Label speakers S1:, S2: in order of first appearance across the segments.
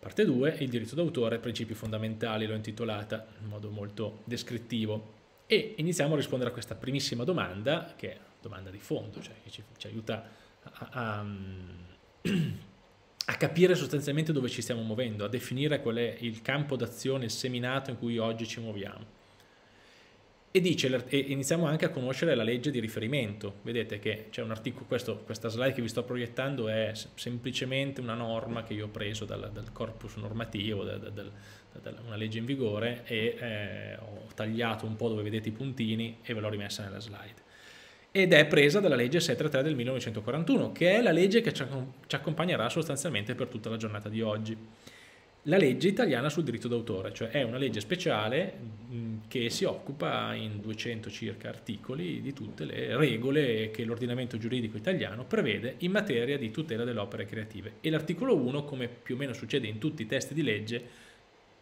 S1: Parte 2, il diritto d'autore, principi fondamentali, l'ho intitolata in modo molto descrittivo. E iniziamo a rispondere a questa primissima domanda, che è domanda di fondo, cioè che ci, ci aiuta a, a, a, capire sostanzialmente dove ci stiamo muovendo, a definire qual è il campo d'azione, il seminato in cui oggi ci muoviamo. E, dice, iniziamo anche a conoscere la legge di riferimento. Vedete che c'è un articolo, questo, questa slide che vi sto proiettando è semplicemente una norma che io ho preso dal, dal corpus normativo, da, da, da, una legge in vigore e eh, ho tagliato un po' dove vedete i puntini e ve l'ho rimessa nella slide. Ed è presa dalla legge 633 del 1941, che è la legge che ci accompagnerà sostanzialmente per tutta la giornata di oggi la legge italiana sul diritto d'autore, cioè è una legge speciale che si occupa in 200 circa articoli di tutte le regole che l'ordinamento giuridico italiano prevede in materia di tutela delle opere creative. E l'articolo 1, come più o meno succede in tutti i testi di legge,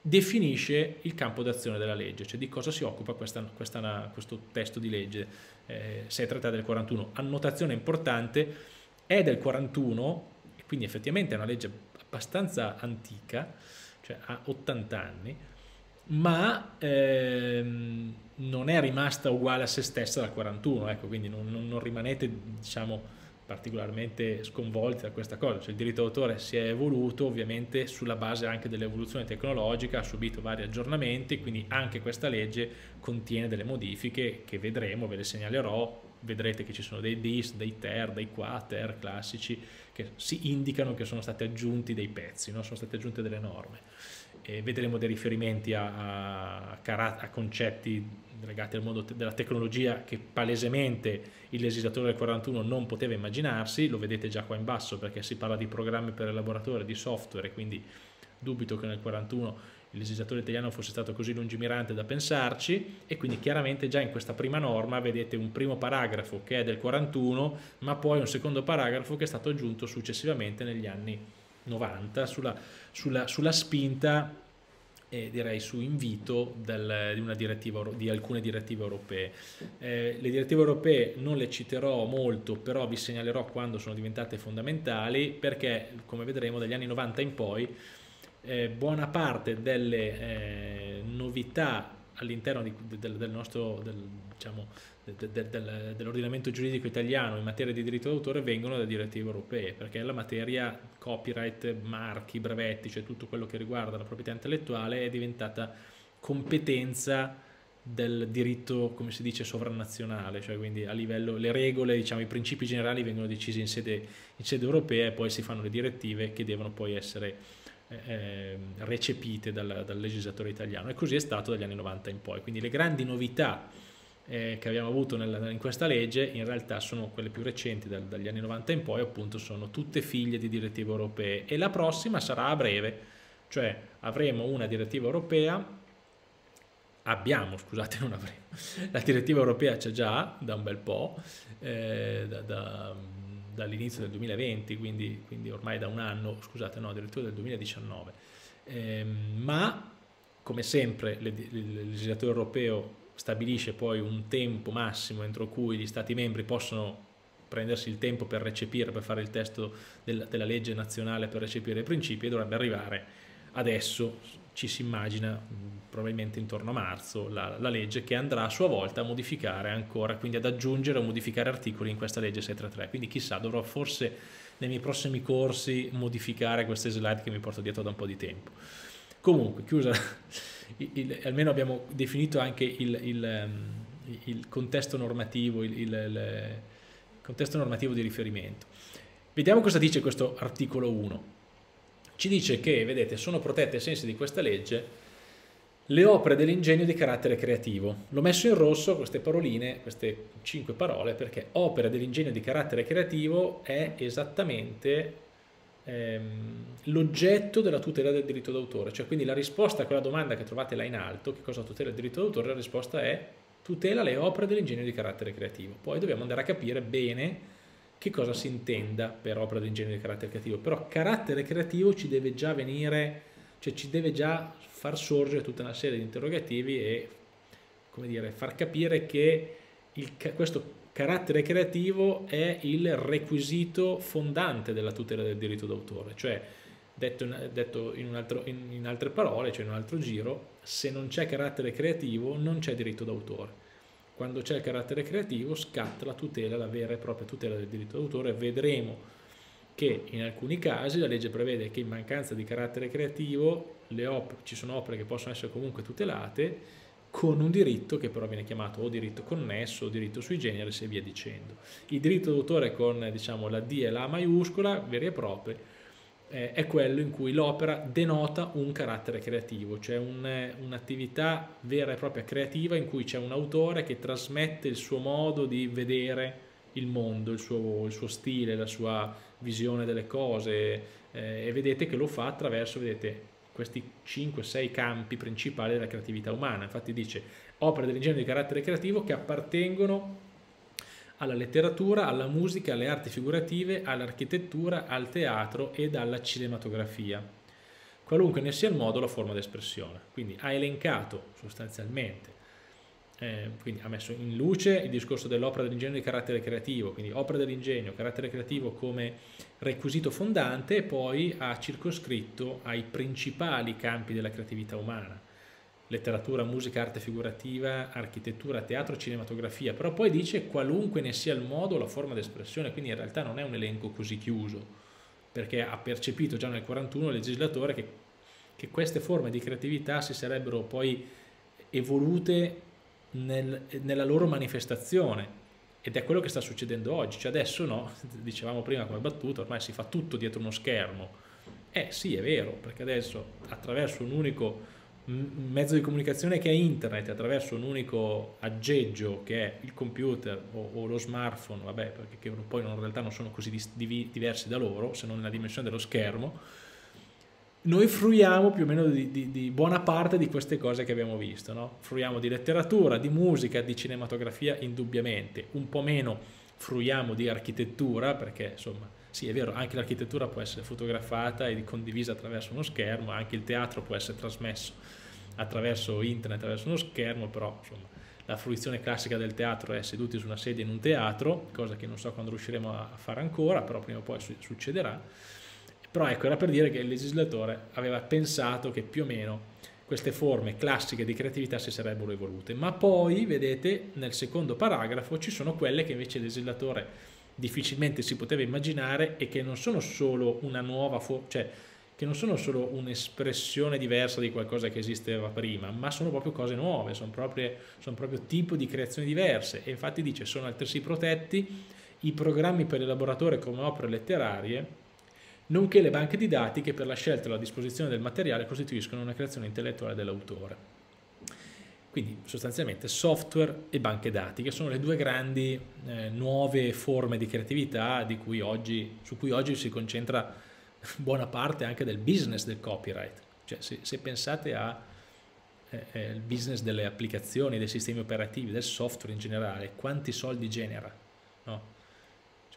S1: definisce il campo d'azione della legge, cioè di cosa si occupa questa, questa, questo testo di legge eh, 633 del 41. Annotazione importante, è del 41, quindi effettivamente è una legge abbastanza antica, cioè ha 80 anni, ma ehm, non è rimasta uguale a se stessa dal 41, ecco, quindi non, non, non rimanete diciamo, particolarmente sconvolti da questa cosa, cioè il diritto d'autore si è evoluto ovviamente sulla base anche dell'evoluzione tecnologica, ha subito vari aggiornamenti, quindi anche questa legge contiene delle modifiche che vedremo, ve le segnalerò, vedrete che ci sono dei dis, dei ter, dei quater classici che si indicano che sono stati aggiunti dei pezzi, no? sono state aggiunte delle norme. E vedremo dei riferimenti a, a, a concetti legati al mondo della tecnologia che palesemente il legislatore del 41 non poteva immaginarsi, lo vedete già qua in basso perché si parla di programmi per elaboratore, di software, quindi dubito che nel 41 il legislatore italiano fosse stato così lungimirante da pensarci e quindi chiaramente già in questa prima norma vedete un primo paragrafo che è del 41 ma poi un secondo paragrafo che è stato aggiunto successivamente negli anni 90 sulla, sulla, sulla spinta e direi su invito del, di, di, alcune direttive europee. Eh, le direttive europee non le citerò molto, però vi segnalerò quando sono diventate fondamentali perché, come vedremo, dagli anni 90 in poi eh, buona parte delle eh, novità all'interno del, del, nostro del, diciamo, del, dell'ordinamento giuridico italiano in materia di diritto d'autore vengono da direttive europee perché la materia copyright, marchi, brevetti, cioè tutto quello che riguarda la proprietà intellettuale è diventata competenza del diritto, come si dice, sovranazionale, cioè quindi a livello, le regole, diciamo, i principi generali vengono decisi in sede, in sede europea e poi si fanno le direttive che devono poi essere eh, recepite dal, dal, legislatore italiano e così è stato dagli anni 90 in poi. Quindi le grandi novità eh, che abbiamo avuto nel, in questa legge in realtà sono quelle più recenti dal, dagli anni 90 in poi, appunto sono tutte figlie di direttive europee e la prossima sarà a breve, cioè avremo una direttiva europea abbiamo, scusate, non avremo. La direttiva europea c'è già da un bel po', eh, da, da, dall'inizio del 2020, quindi, quindi, ormai da un anno, scusate, no, addirittura del 2019. Eh, ma, come sempre, il legislatore europeo stabilisce poi un tempo massimo entro cui gli Stati membri possono prendersi il tempo per recepire, per fare il testo del, della legge nazionale per recepire i principi e dovrebbe arrivare adesso ci si immagina probabilmente intorno a marzo la, la, legge che andrà a sua volta a modificare ancora, quindi ad aggiungere o modificare articoli in questa legge 633. Quindi chissà, dovrò forse nei miei prossimi corsi modificare queste slide che mi porto dietro da un po' di tempo. Comunque, chiusa, il, il, almeno abbiamo definito anche il, il contesto normativo, il contesto normativo di riferimento. Vediamo cosa dice questo articolo 1 ci dice che, vedete, sono protette ai sensi di questa legge le opere dell'ingegno di carattere creativo. L'ho messo in rosso queste paroline, queste cinque parole, perché opera dell'ingegno di carattere creativo è esattamente ehm, l'oggetto della tutela del diritto d'autore. Cioè, quindi la risposta a quella domanda che trovate là in alto, che cosa tutela il diritto d'autore, la risposta è tutela le opere dell'ingegno di carattere creativo. Poi dobbiamo andare a capire bene che cosa si intenda per opera di ingegno di carattere creativo, però carattere creativo ci deve già venire, cioè ci deve già far sorgere tutta una serie di interrogativi e come dire, far capire che il, questo carattere creativo è il requisito fondante della tutela del diritto d'autore, cioè Detto, in, detto in, altro, in, in altre parole, cioè in un altro giro, se non c'è carattere creativo non c'è diritto d'autore. Quando c'è il carattere creativo scatta la tutela, la vera e propria tutela del diritto d'autore. Vedremo che in alcuni casi la legge prevede che in mancanza di carattere creativo opere, ci sono opere che possono essere comunque tutelate con un diritto che però viene chiamato o diritto connesso o diritto sui generis e via dicendo. Il diritto d'autore con diciamo, la D e la maiuscola, veri e propri, eh, è quello in cui l'opera denota un carattere creativo, cioè un, un'attività vera e propria creativa in cui c'è un autore che trasmette il suo modo di vedere il mondo, il suo, il suo stile, la sua visione delle cose eh, e vedete che lo fa attraverso, vedete, questi 5-6 campi principali della creatività umana. Infatti dice opere dell'ingegno di carattere creativo che appartengono alla letteratura, alla musica, alle arti figurative, all'architettura, al teatro ed alla cinematografia, qualunque ne sia il modo la forma d'espressione. Quindi ha elencato sostanzialmente, eh, quindi ha messo in luce il discorso dell'opera dell'ingegno di carattere creativo, quindi opera dell'ingegno, carattere creativo come requisito fondante e poi ha circoscritto ai principali campi della creatività umana letteratura, musica, arte figurativa, architettura, teatro, cinematografia, però poi dice qualunque ne sia il modo o la forma d'espressione, quindi in realtà non è un elenco così chiuso, perché ha percepito già nel 41 il legislatore che, che queste forme di creatività si sarebbero poi evolute nel, nella loro manifestazione. Ed è quello che sta succedendo oggi, cioè adesso no, dicevamo prima come battuta, ormai si fa tutto dietro uno schermo, eh sì è vero, perché adesso attraverso un unico mezzo di comunicazione che è internet attraverso un unico aggeggio che è il computer o, o lo smartphone, vabbè, perché poi in realtà non sono così diversi da loro, se non nella dimensione dello schermo, noi fruiamo più o meno di, di, di buona parte di queste cose che abbiamo visto, no? fruiamo di letteratura, di musica, di cinematografia indubbiamente, un po' meno fruiamo di architettura perché insomma sì, è vero, anche l'architettura può essere fotografata e condivisa attraverso uno schermo, anche il teatro può essere trasmesso attraverso internet, attraverso uno schermo, però insomma, la fruizione classica del teatro è seduti su una sedia in un teatro, cosa che non so quando riusciremo a fare ancora, però prima o poi succederà. Però ecco, era per dire che il legislatore aveva pensato che più o meno queste forme classiche di creatività si sarebbero evolute, ma poi, vedete, nel secondo paragrafo ci sono quelle che invece il legislatore difficilmente si poteva immaginare e che non sono solo una nuova cioè che non sono solo un'espressione diversa di qualcosa che esisteva prima, ma sono proprio cose nuove, sono proprio, sono proprio tipo di creazioni diverse. E infatti dice sono altresì protetti i programmi per l'elaboratore come opere letterarie, nonché le banche di dati che per la scelta e la disposizione del materiale costituiscono una creazione intellettuale dell'autore. Quindi sostanzialmente software e banche dati, che sono le due grandi eh, nuove forme di creatività di cui oggi, su cui oggi si concentra buona parte anche del business del copyright. Cioè se, se pensate al eh, eh business delle applicazioni, dei sistemi operativi, del software in generale, quanti soldi genera? No?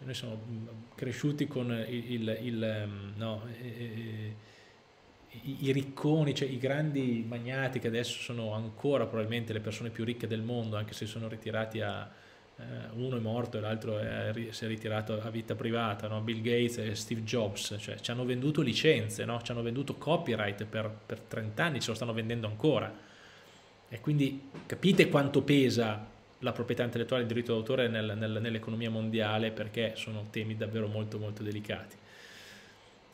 S1: Cioè noi siamo mm, cresciuti con il, il, il ehm, no, eh, i, ricconi, cioè i grandi magnati che adesso sono ancora probabilmente le persone più ricche del mondo, anche se sono ritirati a, eh, uno è morto e l'altro si è ritirato a vita privata, no? Bill Gates e Steve Jobs, cioè ci hanno venduto licenze, no? ci hanno venduto copyright per, per 30 anni, ce lo stanno vendendo ancora. E quindi capite quanto pesa la proprietà intellettuale e il diritto d'autore nel, nel, nell'economia mondiale perché sono temi davvero molto molto delicati.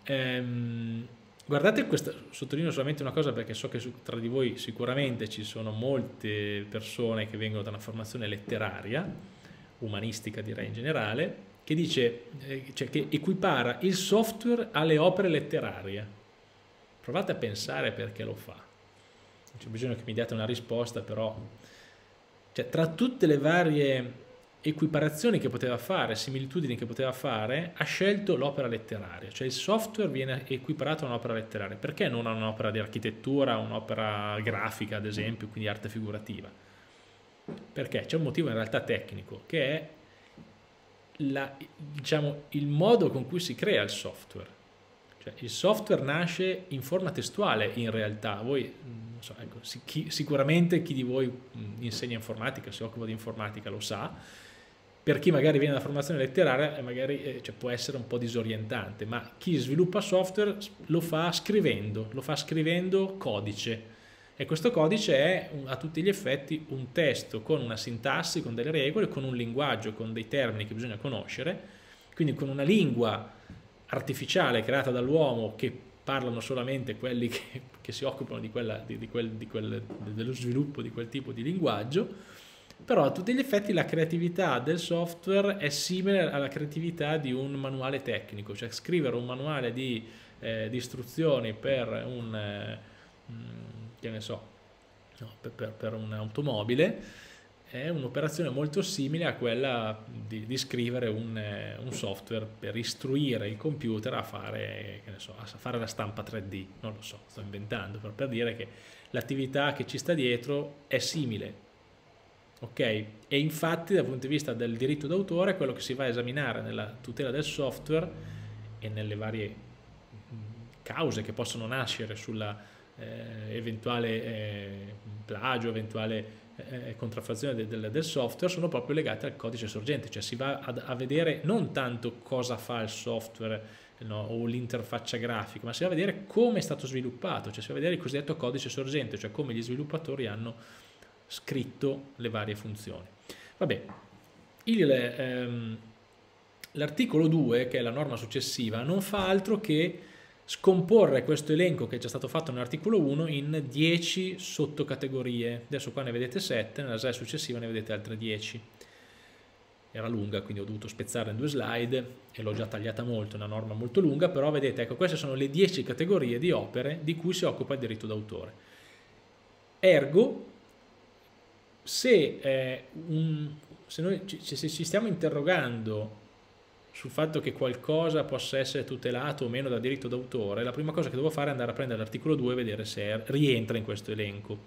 S1: Ehm, guardate questa, sottolineo solamente una cosa perché so che su, tra di voi sicuramente ci sono molte persone che vengono da una formazione letteraria umanistica direi in generale, che dice, eh, cioè che equipara il software alle opere letterarie. Provate a pensare perché lo fa. Non c'è bisogno che mi diate una risposta, però cioè, tra tutte le varie equiparazioni che poteva fare, similitudini che poteva fare, ha scelto l'opera letteraria, cioè il software viene equiparato a un'opera letteraria. Perché non a un'opera di architettura, un'opera grafica, ad esempio, quindi arte figurativa? Perché c'è un motivo in realtà tecnico, che è la, diciamo, il modo con cui si crea il software. Cioè, il software nasce in forma testuale in realtà. Voi, so, ecco, chi, sicuramente chi di voi insegna informatica, si occupa di informatica lo sa, per chi magari viene da formazione letteraria magari eh, cioè, può essere un po' disorientante, ma chi sviluppa software lo fa scrivendo, lo fa scrivendo codice e questo codice è a tutti gli effetti un testo con una sintassi, con delle regole, con un linguaggio, con dei termini che bisogna conoscere, quindi con una lingua artificiale creata dall'uomo che parlano solamente quelli che, che si occupano di quella, di, quel, quel, dello sviluppo di quel tipo di linguaggio, però a tutti gli effetti la creatività del software è simile alla creatività di un manuale tecnico, cioè scrivere un manuale di, eh, di istruzioni per un, eh, che ne so, no, per, per, per un'automobile è un'operazione molto simile a quella di, di scrivere un, eh, un, software per istruire il computer a fare, so, a fare, la stampa 3D, non lo so, sto inventando, per, per dire che l'attività che ci sta dietro è simile, ok? E infatti dal punto di vista del diritto d'autore quello che si va a esaminare nella tutela del software e nelle varie cause che possono nascere sulla eh, eventuale eh, plagio, eventuale eh, contraffazione de, de, del software sono proprio legate al codice sorgente, cioè si va a, a vedere non tanto cosa fa il software no, o l'interfaccia grafica, ma si va a vedere come è stato sviluppato, cioè si va a vedere il cosiddetto codice sorgente, cioè come gli sviluppatori hanno scritto le varie funzioni. Vabbè, ehm, l'articolo 2, che è la norma successiva, non fa altro che scomporre questo elenco che è già stato fatto nell'articolo 1 in 10 sottocategorie. Adesso qua ne vedete 7, nella slide successiva ne vedete altre 10. Era lunga, quindi ho dovuto spezzare in due slide e l'ho già tagliata molto, è una norma molto lunga, però vedete, ecco, queste sono le 10 categorie di opere di cui si occupa il diritto d'autore. Ergo, se, eh, un, se, noi, se ci stiamo interrogando sul fatto che qualcosa possa essere tutelato o meno da diritto d'autore, la prima cosa che devo fare è andare a prendere l'articolo 2 e vedere se rientra in questo elenco.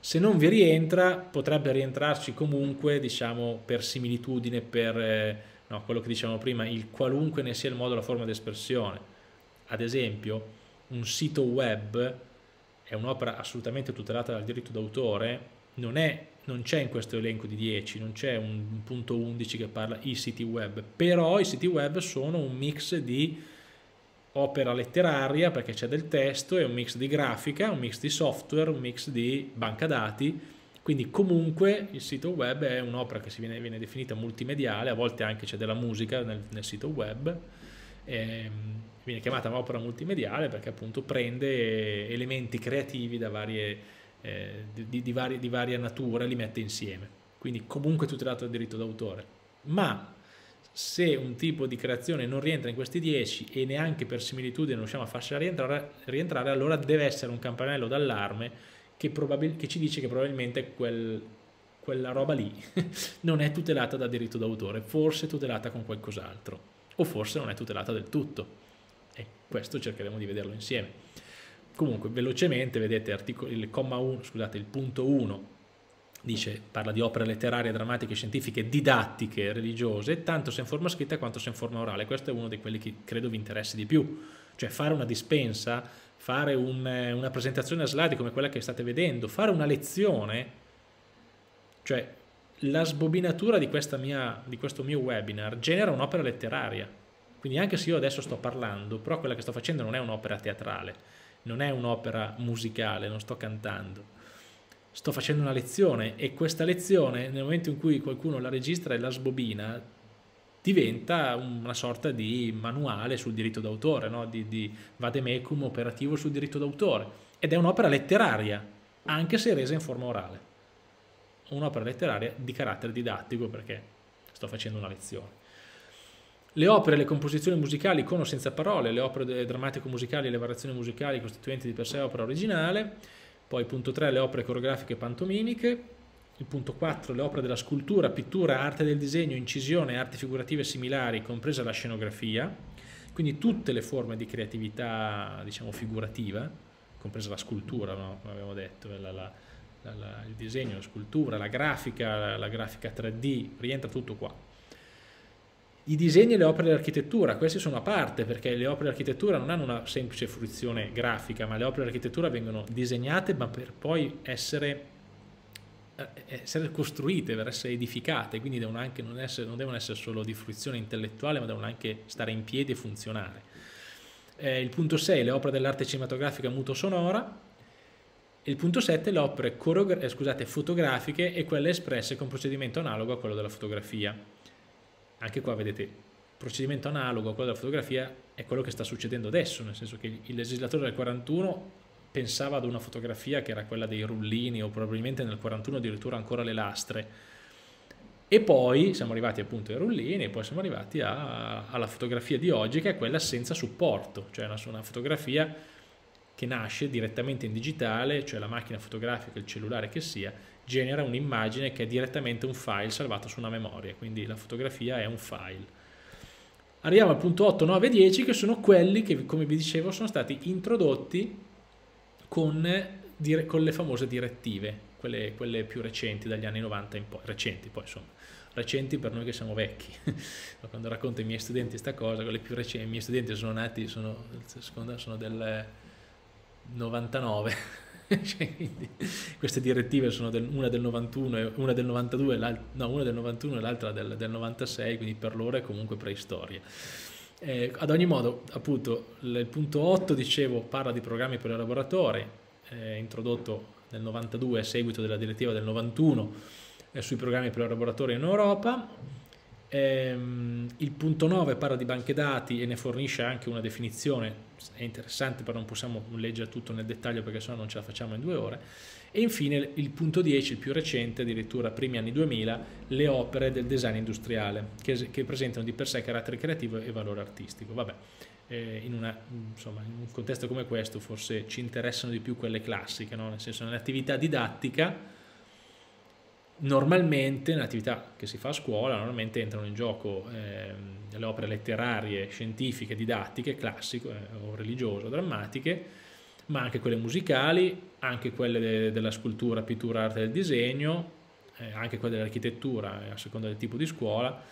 S1: Se non vi rientra, potrebbe rientrarci comunque, diciamo, per similitudine, per eh, no, quello che dicevamo prima, il qualunque ne sia il modo, la forma di espressione. Ad esempio, un sito web è un'opera assolutamente tutelata dal diritto d'autore, non è non c'è in questo elenco di 10, non c'è un punto 11 che parla i siti web, però i siti web sono un mix di opera letteraria perché c'è del testo, è un mix di grafica, un mix di software, un mix di banca dati, quindi comunque il sito web è un'opera che viene, viene, definita multimediale, a volte anche c'è della musica nel, nel sito web, ehm, viene chiamata un'opera multimediale perché appunto prende elementi creativi da varie eh, di, di, vari, di, varia natura li mette insieme, quindi comunque tutelato dal diritto d'autore. Ma se un tipo di creazione non rientra in questi 10 e neanche per similitudine non riusciamo a farcela rientrare, rientrare allora deve essere un campanello d'allarme che, che, ci dice che probabilmente quel, quella roba lì non è tutelata da diritto d'autore, forse è tutelata con qualcos'altro, o forse non è tutelata del tutto. E questo cercheremo di vederlo insieme. Comunque, velocemente, vedete il comma 1, scusate, il punto 1 dice, parla di opere letterarie, drammatiche, scientifiche, didattiche, religiose, tanto se in forma scritta quanto se in forma orale. Questo è uno di quelli che credo vi interessi di più. Cioè fare una dispensa, fare un, una presentazione a slide come quella che state vedendo, fare una lezione, cioè la sbobinatura di, mia, di questo mio webinar genera un'opera letteraria. Quindi anche se io adesso sto parlando, però quella che sto facendo non è un'opera teatrale non è un'opera musicale, non sto cantando. Sto facendo una lezione e questa lezione, nel momento in cui qualcuno la registra e la sbobina, diventa una sorta di manuale sul diritto d'autore, no? di, di vademecum operativo sul diritto d'autore. Ed è un'opera letteraria, anche se resa in forma orale. Un'opera letteraria di carattere didattico perché sto facendo una lezione. Le opere le composizioni musicali con o senza parole, le opere drammatico-musicali e le variazioni musicali costituenti di per sé opera originale, poi punto 3 le opere coreografiche e pantomimiche, il punto 4 le opere della scultura, pittura, arte del disegno, incisione, arti figurative similari, compresa la scenografia, quindi tutte le forme di creatività diciamo figurativa, compresa la scultura, no? come abbiamo detto, la, la, la, il disegno, la scultura, la grafica, la grafica 3D, rientra tutto qua i disegni e le opere dell'architettura, questi sono a parte perché le opere dell'architettura non hanno una semplice fruizione grafica, ma le opere dell'architettura vengono disegnate ma per poi essere eh, essere costruite, per essere edificate, quindi devono anche non, essere, non devono essere solo di fruizione intellettuale, ma devono anche stare in piedi e funzionare. Eh, il punto 6, le opere dell'arte cinematografica muto-sonora. Il punto 7, le opere eh, scusate, fotografiche e quelle espresse con procedimento analogo a quello della fotografia. Anche qua vedete, procedimento analogo a quello della fotografia è quello che sta succedendo adesso, nel senso che il legislatore del 41 pensava ad una fotografia che era quella dei rullini o probabilmente nel 41 addirittura ancora le lastre. E poi siamo arrivati appunto ai rullini e poi siamo arrivati a, alla fotografia di oggi che è quella senza supporto, cioè una, una fotografia che nasce direttamente in digitale, cioè la macchina fotografica, il cellulare che sia, genera un'immagine che è direttamente un file salvato su una memoria, quindi la fotografia è un file. Arriviamo al punto 8, 9 e 10 che sono quelli che, come vi dicevo, sono stati introdotti con, con le famose direttive, quelle, quelle, più recenti, dagli anni 90 in poi, recenti poi insomma, recenti per noi che siamo vecchi. Quando racconto ai miei studenti questa cosa, quelle più recenti, i miei studenti sono nati, sono, sono del 99, cioè, queste direttive sono del, una del 91 una del 92, no, una del 91 e l'altra del, del 96, quindi per loro è comunque preistoria. Eh, ad ogni modo, appunto, il punto 8, dicevo, parla di programmi per i laboratori, eh, introdotto nel 92 a seguito della direttiva del 91 eh, sui programmi per i laboratori in Europa. Ehm, il punto 9 parla di banche dati e ne fornisce anche una definizione, è interessante però non possiamo leggere tutto nel dettaglio perché sennò non ce la facciamo in due ore e infine il punto 10, il più recente, addirittura primi anni 2000, le opere del design industriale, che, che presentano di per sé carattere creativo e valore artistico. Vabbè, eh, in, una, insomma, in, un contesto come questo forse ci interessano di più quelle classiche, no? nel senso nell'attività didattica, normalmente, nell'attività che si fa a scuola, normalmente entrano in gioco eh, le opere letterarie, scientifiche, didattiche, classiche eh, o religiose drammatiche, ma anche quelle musicali, anche quelle de della scultura, pittura, arte del disegno, eh, anche quelle dell'architettura, eh, a seconda del tipo di scuola,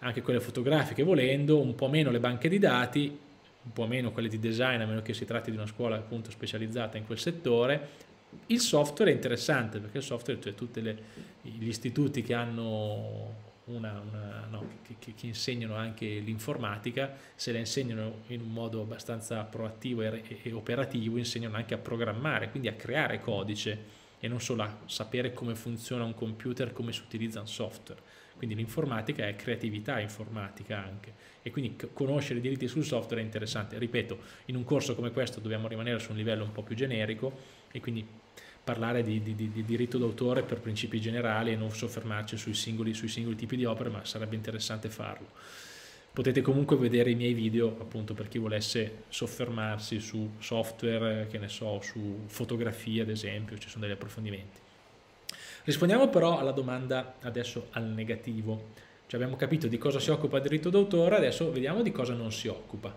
S1: anche quelle fotografiche volendo, un po' meno le banche di dati, un po' meno quelle di design, a meno che si tratti di una scuola appunto specializzata in quel settore. Il software è interessante perché il software, cioè tutti gli istituti che hanno una, una, no, che, che, insegnano anche l'informatica, se la insegnano in un modo abbastanza proattivo e, e, operativo, insegnano anche a programmare, quindi a creare codice e non solo a sapere come funziona un computer, come si utilizza un software. Quindi l'informatica è creatività informatica anche e quindi conoscere i diritti sul software è interessante. Ripeto, in un corso come questo dobbiamo rimanere su un livello un po' più generico e quindi parlare di, di, di diritto d'autore per principi generali e non soffermarci sui singoli, sui singoli tipi di opere, ma sarebbe interessante farlo. Potete comunque vedere i miei video appunto per chi volesse soffermarsi su software, che ne so, su fotografie ad esempio, ci sono degli approfondimenti. Rispondiamo però alla domanda adesso al negativo. Cioè abbiamo capito di cosa si occupa il diritto d'autore, adesso vediamo di cosa non si occupa.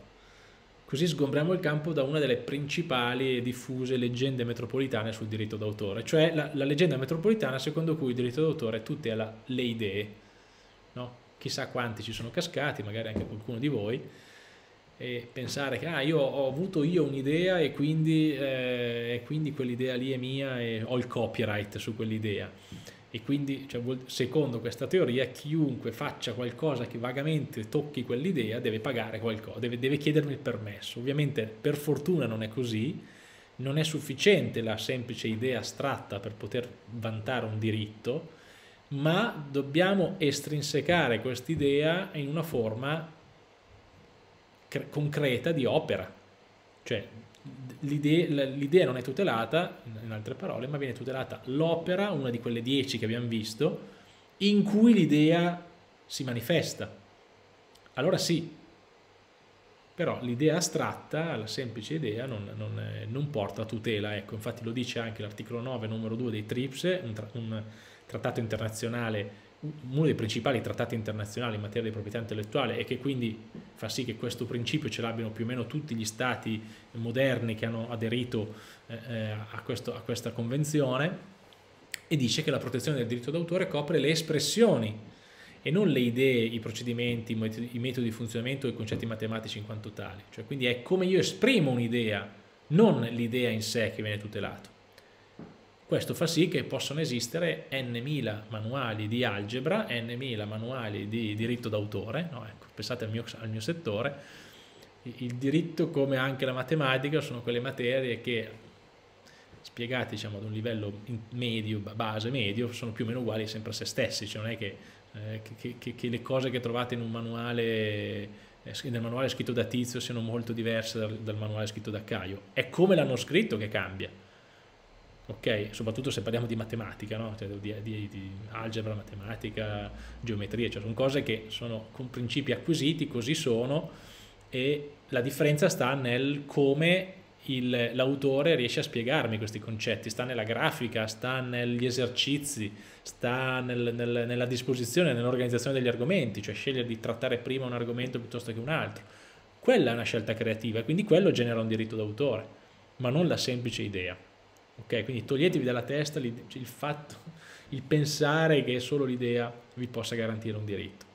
S1: Così sgombriamo il campo da una delle principali e diffuse leggende metropolitane sul diritto d'autore, cioè la, la, leggenda metropolitana secondo cui il diritto d'autore tutela le idee. No? Chissà quanti ci sono cascati, magari anche qualcuno di voi, e pensare che ah, io ho avuto io un'idea e quindi, eh, quindi quell'idea lì è mia e ho il copyright su quell'idea e quindi cioè, secondo questa teoria chiunque faccia qualcosa che vagamente tocchi quell'idea deve pagare qualcosa, deve, deve chiedermi il permesso. Ovviamente per fortuna non è così, non è sufficiente la semplice idea astratta per poter vantare un diritto, ma dobbiamo estrinsecare quest'idea in una forma concreta di opera. Cioè l'idea non è tutelata, in altre parole, ma viene tutelata l'opera, una di quelle dieci che abbiamo visto, in cui l'idea si manifesta. Allora sì, però l'idea astratta, la semplice idea, non, non, non, porta a tutela. Ecco, infatti lo dice anche l'articolo 9, numero 2 dei TRIPS, un, tra, un trattato internazionale uno dei principali trattati internazionali in materia di proprietà intellettuale e che quindi fa sì che questo principio ce l'abbiano più o meno tutti gli stati moderni che hanno aderito eh, eh a, questo, a questa convenzione e dice che la protezione del diritto d'autore copre le espressioni e non le idee, i procedimenti, i metodi di funzionamento e i concetti matematici in quanto tali. Cioè, quindi è come io esprimo un'idea, non l'idea in sé che viene tutelato. Questo fa sì che possano esistere n mila manuali di algebra, n mila manuali di diritto d'autore, no, ecco, pensate al mio, al mio settore, il diritto come anche la matematica sono quelle materie che spiegate diciamo, ad un livello medio, base medio, sono più o meno uguali sempre a se stessi, cioè non è che, eh, che, che, che le cose che trovate in un manuale, eh, nel manuale scritto da Tizio siano molto diverse dal, dal manuale scritto da Caio, è come l'hanno scritto che cambia ok? Soprattutto se parliamo di matematica, no? cioè, di, di, di, algebra, matematica, geometria, cioè sono cose che sono con principi acquisiti, così sono, e la differenza sta nel come l'autore riesce a spiegarmi questi concetti, sta nella grafica, sta negli esercizi, sta nel, nel, nella disposizione, nell'organizzazione degli argomenti, cioè scegliere di trattare prima un argomento piuttosto che un altro. Quella è una scelta creativa, quindi quello genera un diritto d'autore, ma non la semplice idea. Ok, quindi toglietevi dalla testa il fatto, il pensare che solo l'idea vi possa garantire un diritto.